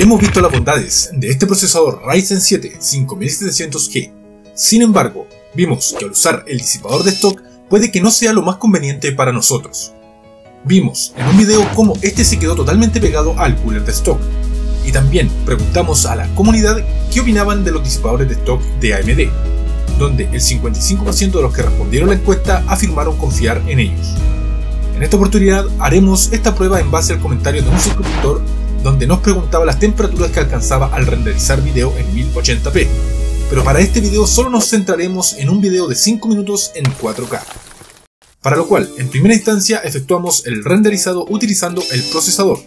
Hemos visto las bondades de este procesador Ryzen 7 5700G. Sin embargo, vimos que al usar el disipador de stock puede que no sea lo más conveniente para nosotros. Vimos en un video cómo este se quedó totalmente pegado al cooler de stock. Y también preguntamos a la comunidad qué opinaban de los disipadores de stock de AMD, donde el 55% de los que respondieron la encuesta afirmaron confiar en ellos. En esta oportunidad haremos esta prueba en base al comentario de un suscriptor donde nos preguntaba las temperaturas que alcanzaba al renderizar video en 1080p. Pero para este video solo nos centraremos en un video de 5 minutos en 4K. Para lo cual, en primera instancia efectuamos el renderizado utilizando el procesador,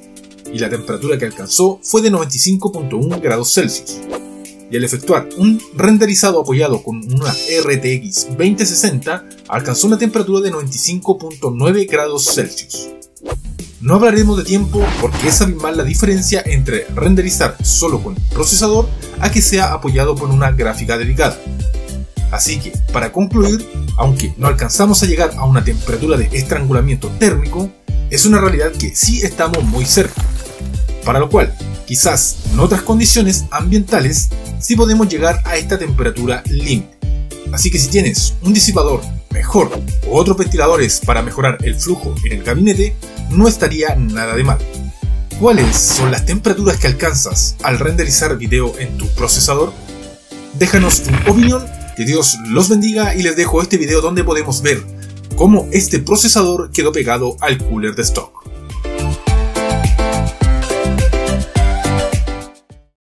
y la temperatura que alcanzó fue de 95.1 grados Celsius. Y al efectuar un renderizado apoyado con una RTX 2060, alcanzó una temperatura de 95.9 grados Celsius. No hablaremos de tiempo porque es abismal la diferencia entre renderizar solo con procesador a que sea apoyado con una gráfica dedicada. Así que, para concluir, aunque no alcanzamos a llegar a una temperatura de estrangulamiento térmico, es una realidad que sí estamos muy cerca. Para lo cual, quizás en otras condiciones ambientales, sí podemos llegar a esta temperatura límite. Así que si tienes un disipador mejor o otros ventiladores para mejorar el flujo en el gabinete, no estaría nada de mal. ¿Cuáles son las temperaturas que alcanzas al renderizar video en tu procesador? Déjanos tu opinión, que Dios los bendiga y les dejo este video donde podemos ver cómo este procesador quedó pegado al cooler de stock.